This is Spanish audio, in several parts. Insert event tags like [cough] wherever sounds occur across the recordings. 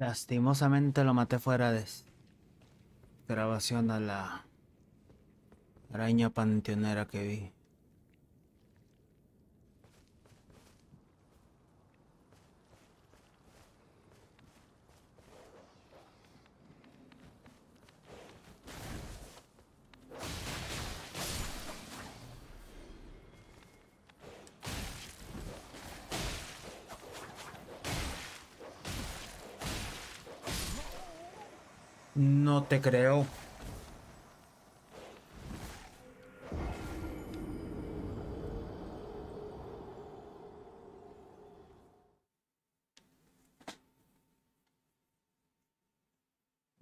Lastimosamente lo maté fuera de grabación a la araña panteonera que vi. No te creo.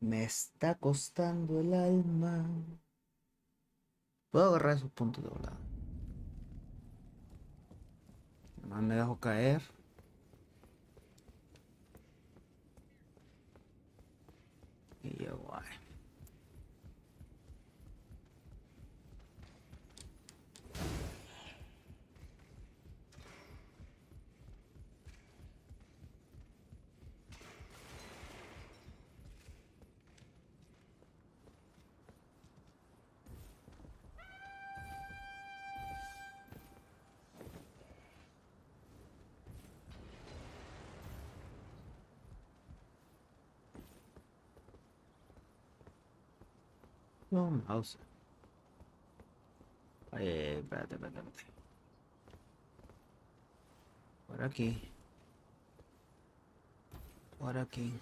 Me está costando el alma. Puedo agarrar esos puntos de volada. Nomás me dejo caer. Y ya guay. No, mouse. Eh, espérate, espérate, espérate. Por aquí. Por aquí.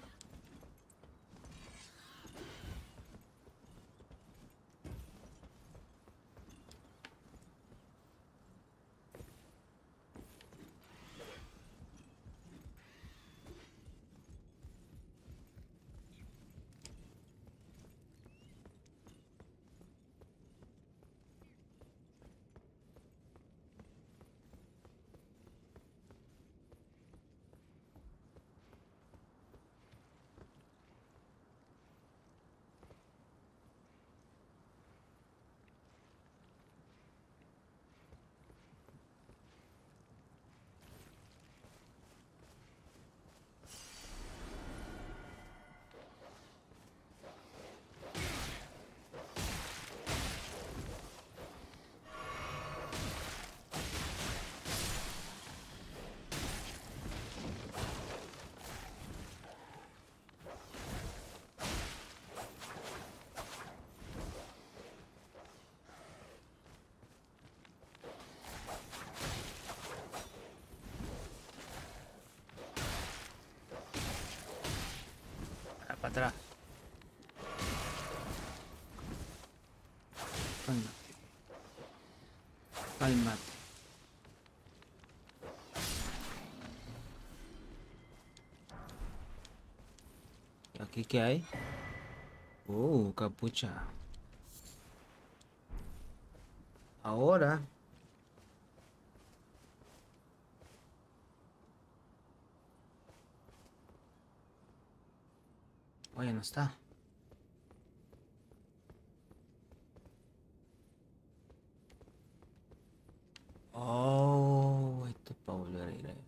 para atrás. Cálmate. Cálmate. ¿Aquí qué hay? Uh, capucha. Ahora Oye, no está. Oh, esto es para volver a ir ahí.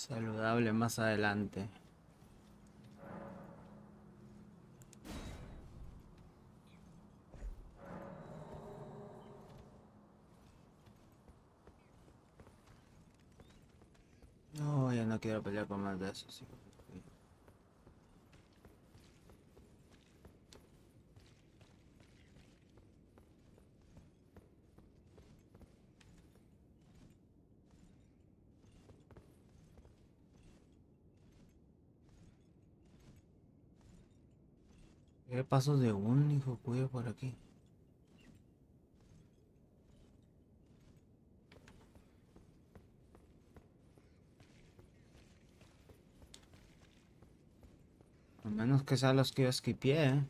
Saludable más adelante. No, ya no quiero pelear con más de eso. Sí. Hay pasos de un hijo cuyo por aquí. A menos que sean los que yo esquipié, ¿eh?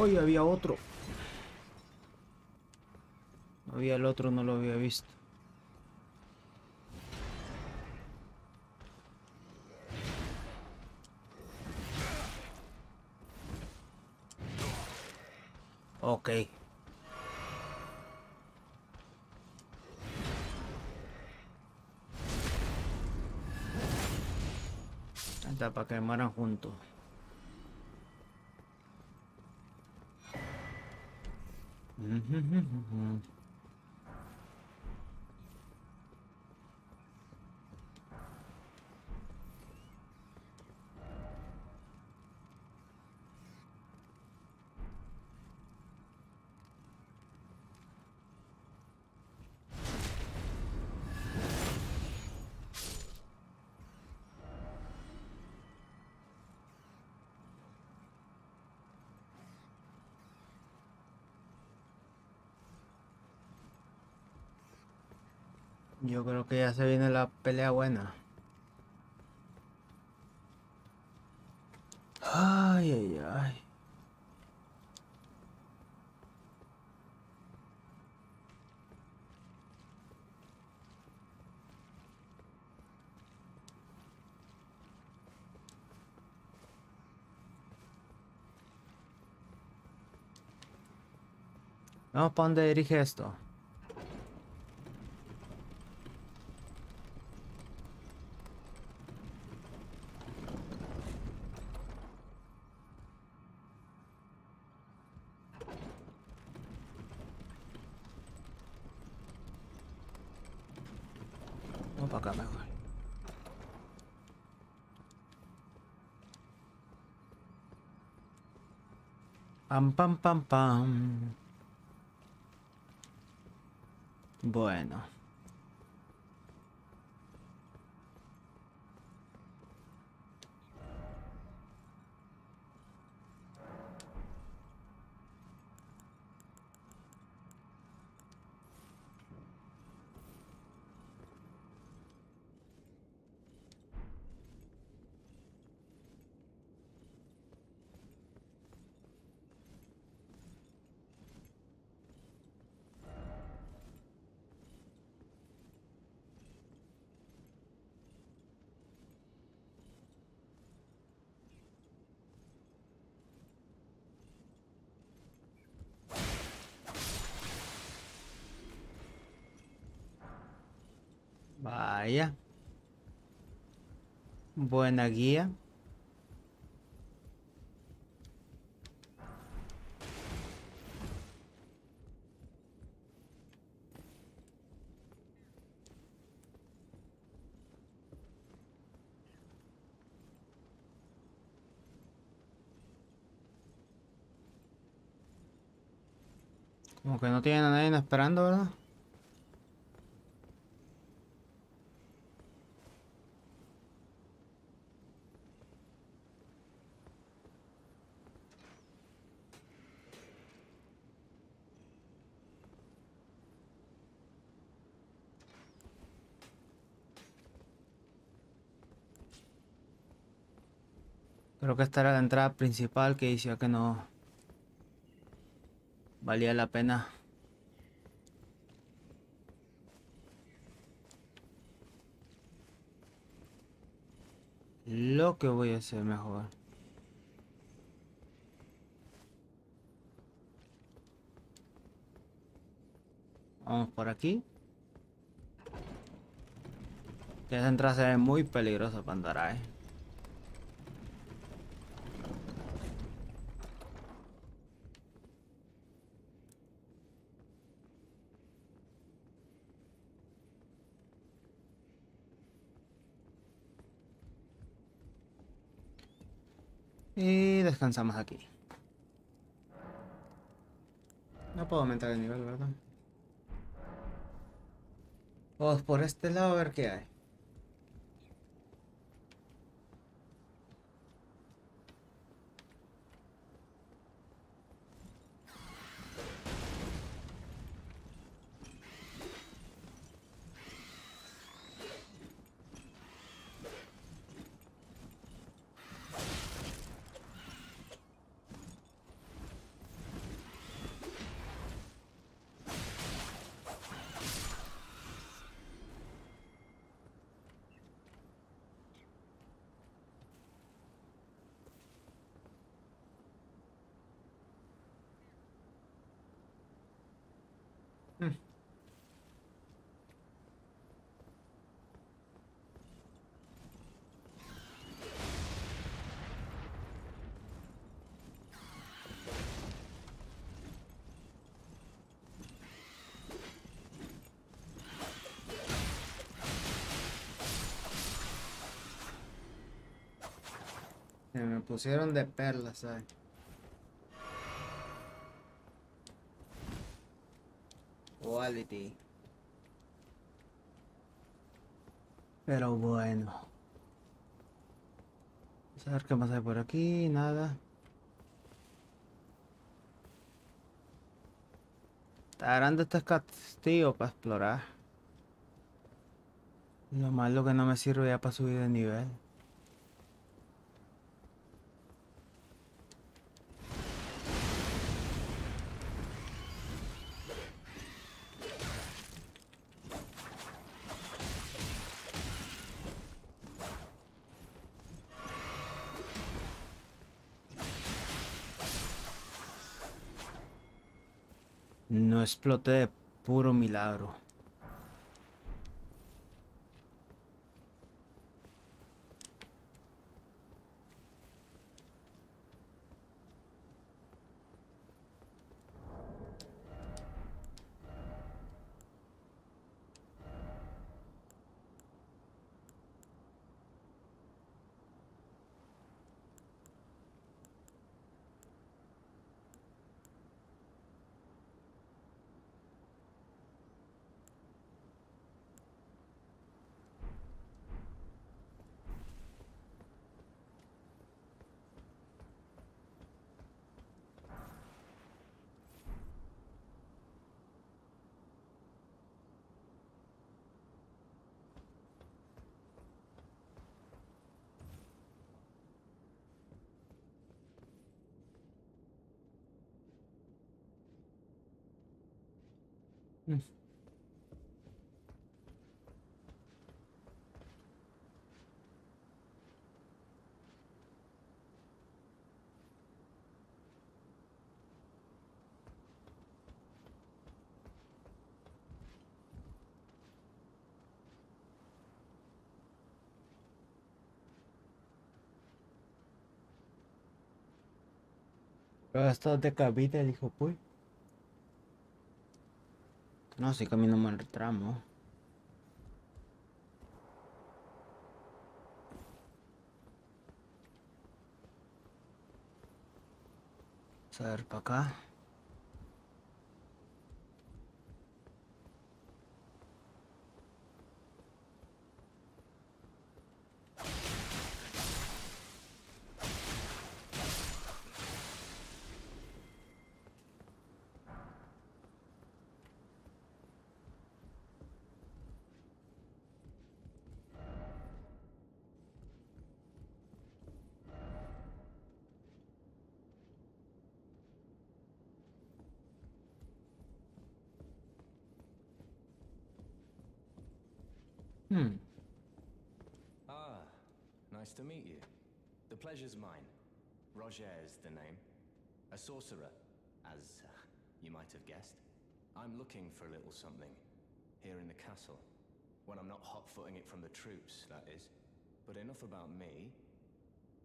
Hoy había otro. Había el otro, no lo había visto. Ok. Hasta para que mueran juntos. Mm-hmm. Yo creo que ya se viene la pelea buena. Ay, ay, ay. Vamos, ¿para dónde dirige esto? Pam, pam, pam, pam. Bueno. Vaya. Buena guía. Como que no tienen a nadie esperando, ¿verdad? Creo que esta era la entrada principal que decía que no valía la pena. Lo que voy a hacer mejor. Vamos por aquí. Que esa entrada se ve muy peligrosa para andar ahí. Y descansamos aquí. No puedo aumentar el nivel, ¿verdad? Vamos por este lado a ver qué hay. Me pusieron de perlas, ¿sabes? Quality. Pero bueno. Vamos a ver qué más hay por aquí. Nada. Está grande este castillo para explorar. Lo malo que no me sirve ya para subir de nivel. Exploté puro milagro. Mm. Esto decapita el hijo pues. No, si camino mal tramo. A ver para acá. Hmm. Ah, nice to meet you. The pleasure's mine. Roger is the name. A sorcerer, as uh, you might have guessed. I'm looking for a little something here in the castle. When I'm not hot-footing it from the troops, that is. But enough about me.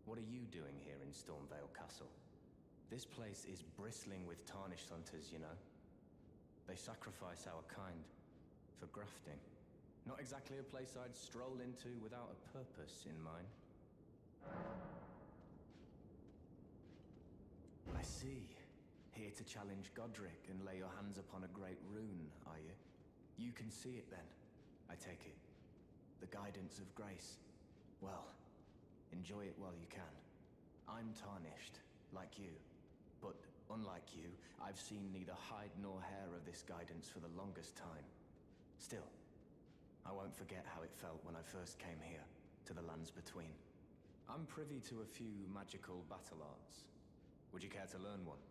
What are you doing here in Stormvale Castle? This place is bristling with tarnished hunters, you know. They sacrifice our kind for grafting. Not exactly a place I'd stroll into without a purpose in mind. I see. Here to challenge Godric and lay your hands upon a great rune, are you? You can see it then, I take it. The guidance of grace. Well, enjoy it while you can. I'm tarnished, like you. But unlike you, I've seen neither hide nor hair of this guidance for the longest time. Still, I won't forget how it felt when I first came here, to the lands between. I'm privy to a few magical battle arts. Would you care to learn one?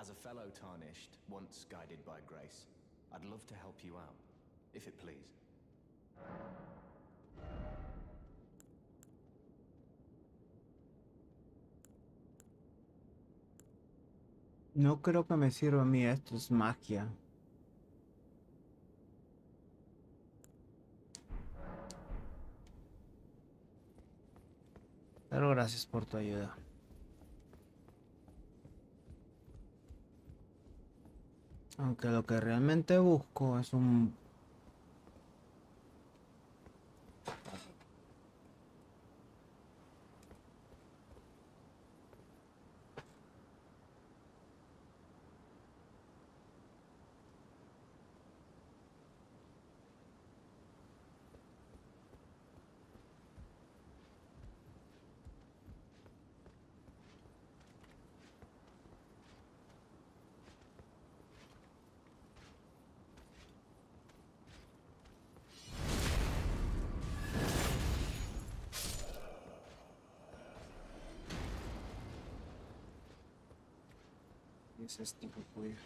As a fellow Tarnished, once guided by grace, I'd love to help you out, if it please. No creo que me sirva a mí, esto es magia. Gracias por tu ayuda. Aunque lo que realmente busco es un... Es este que puede.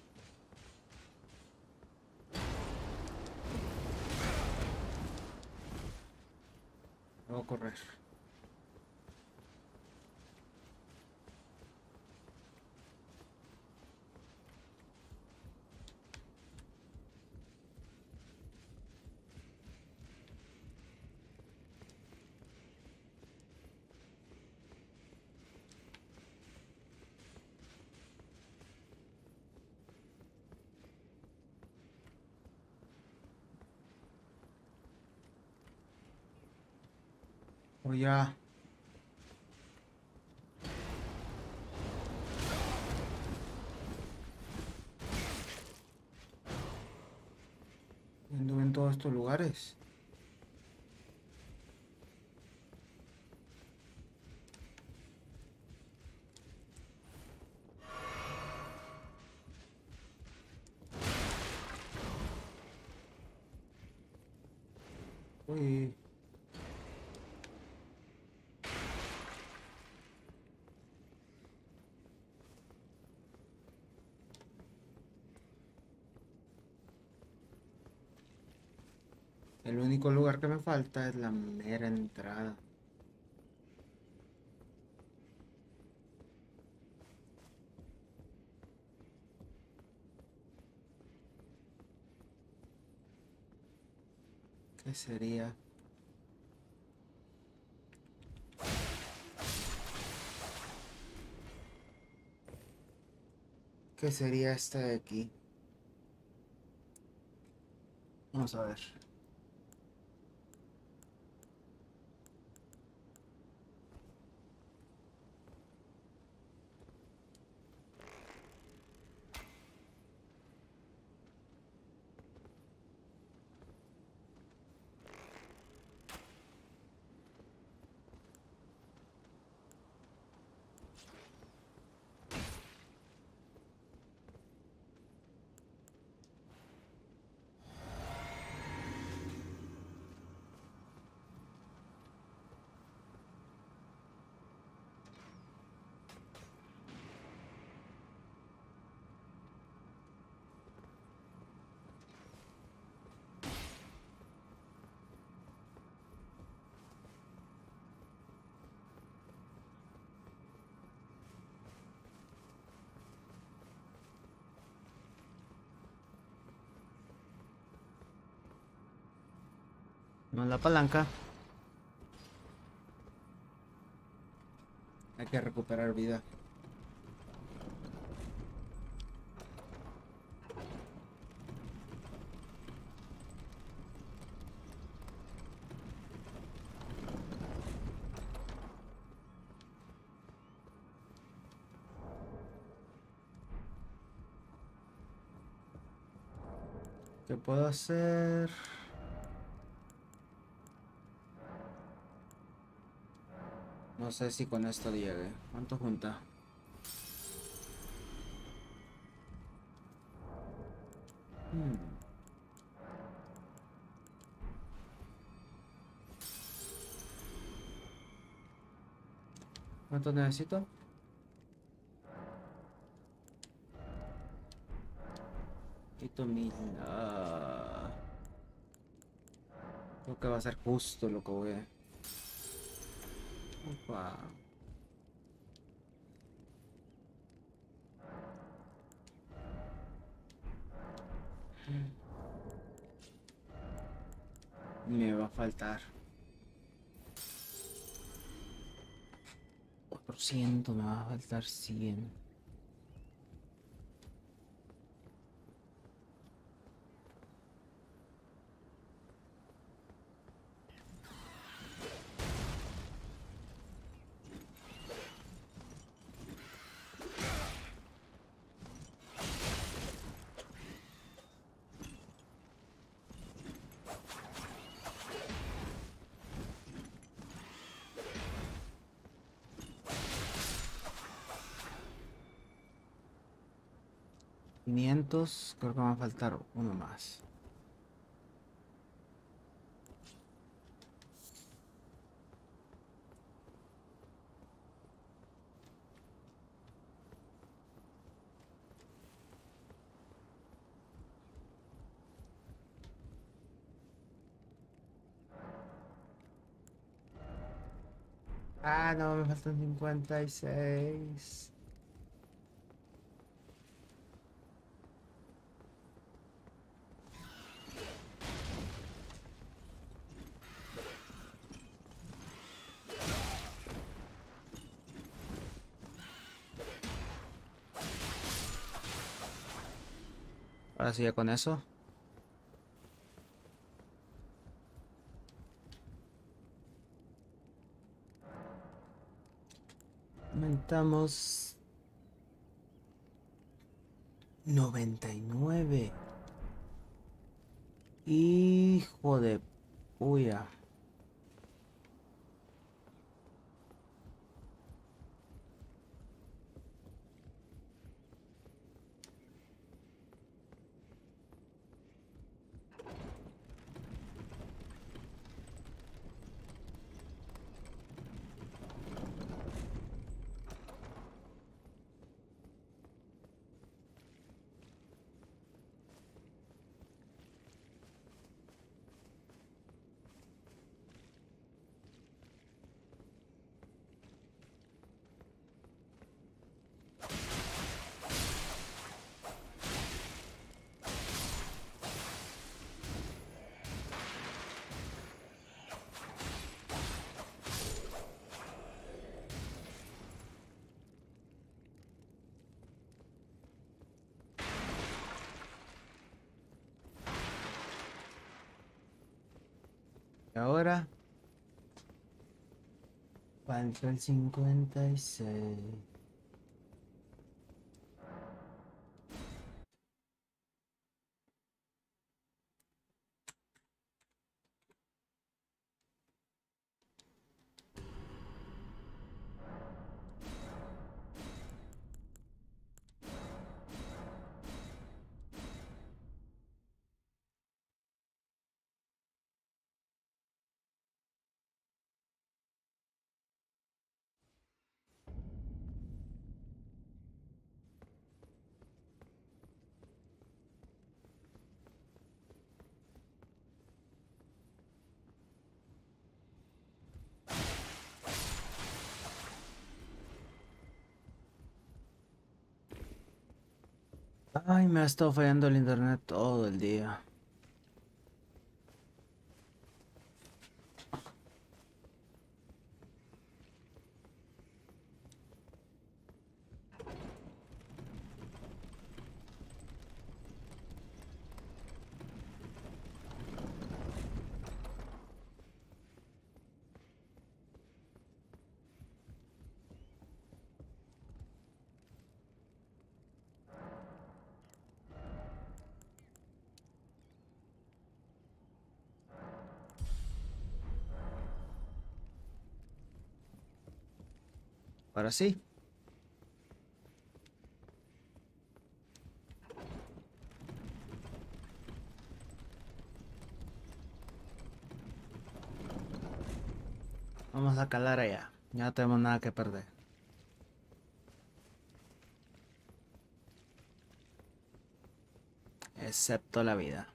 Voy a correr. O ya. Anduve en todos estos lugares. Uy. El único lugar que me falta es la mera entrada. ¿Qué sería? ¿Qué sería esta de aquí? Vamos a ver. No la palanca. Hay que recuperar vida. ¿Qué puedo hacer? No sé si con esto llegue. ¿Cuánto junta? Hmm. ¿Cuánto necesito? Necesito mil. Ah. Creo que va a ser justo lo que voy. Opa. Me va a faltar. 400, me va a faltar 100. Creo que va a faltar uno más. Ah, no, me faltan 56. Ahora sí, ya con eso. Aumentamos 99. Hijo de puya. Ahora falta el 56. Me ha estado fallando el internet todo el día. Ahora sí. Vamos a calar allá. Ya no tenemos nada que perder. Excepto la vida.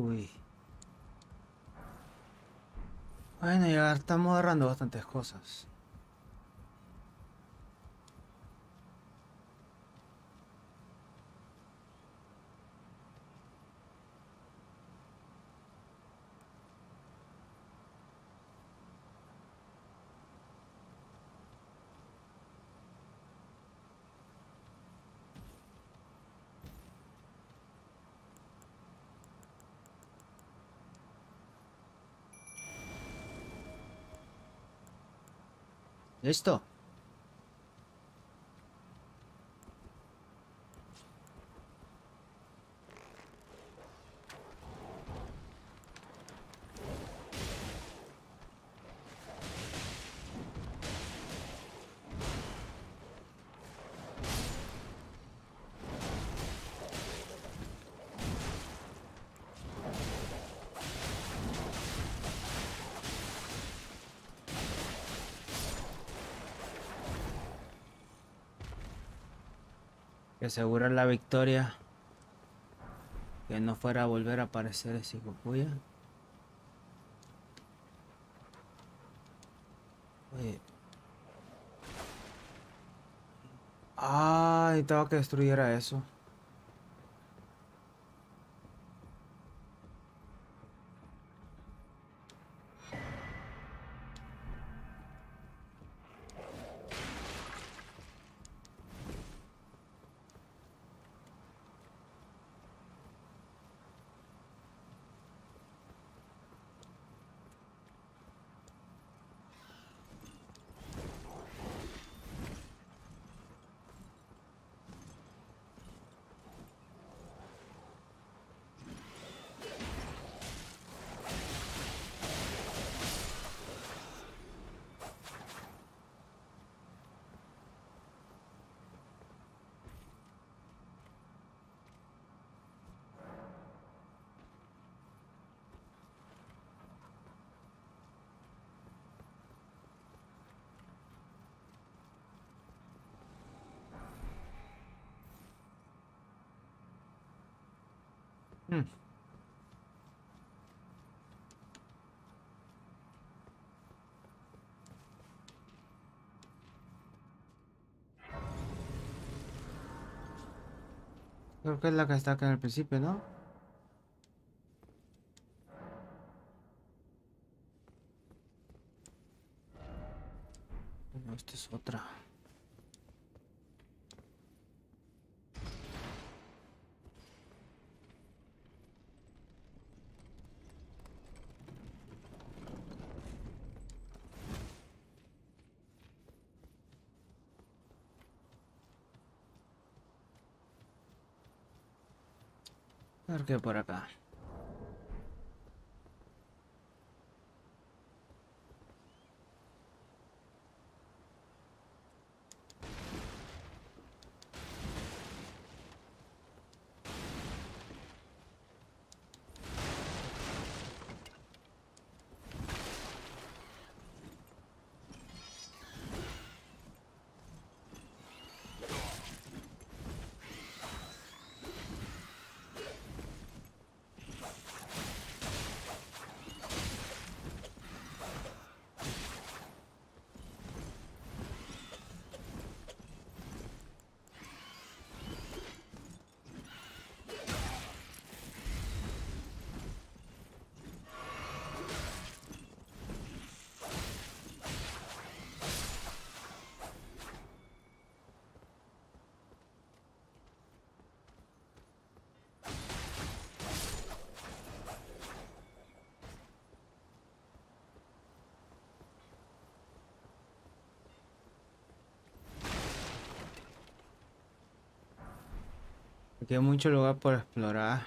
Uy. Bueno, ya estamos agarrando bastantes cosas. ¿Listo? Que asegura la victoria. Que no fuera a volver a aparecer ese hijo puya. Oye. Ay, tengo que destruir a eso. Creo que es la que está acá en el principio, ¿no? No, esta es otra. Qué hay por acá. Aquí hay mucho lugar por explorar.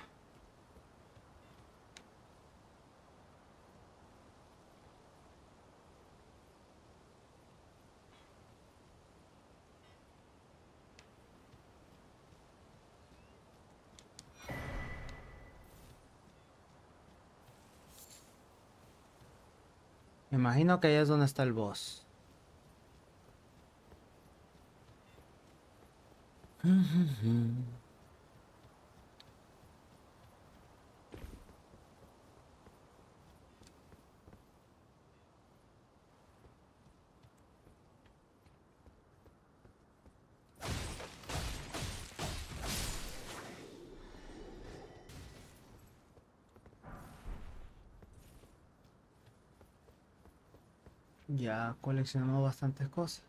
Me imagino que ahí es donde está el boss. [laughs] Ya coleccionamos bastantes cosas.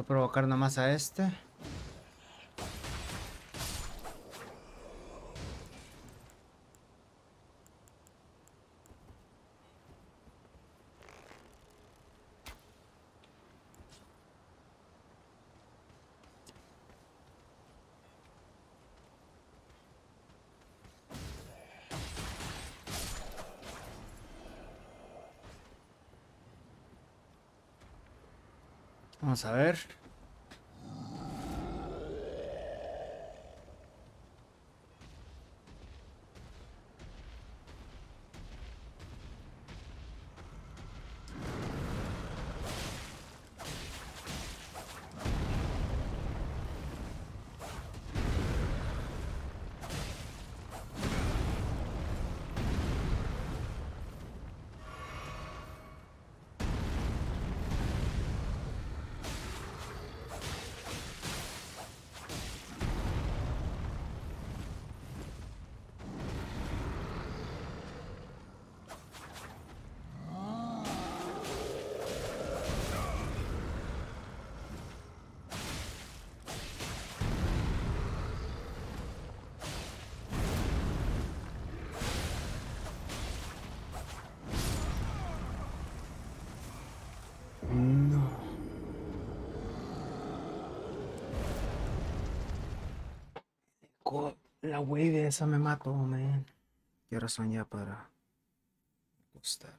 Voy a provocar nomás a este. Vamos a ver. Co- La wave esa me mató, man. Qué razón ya para acostar.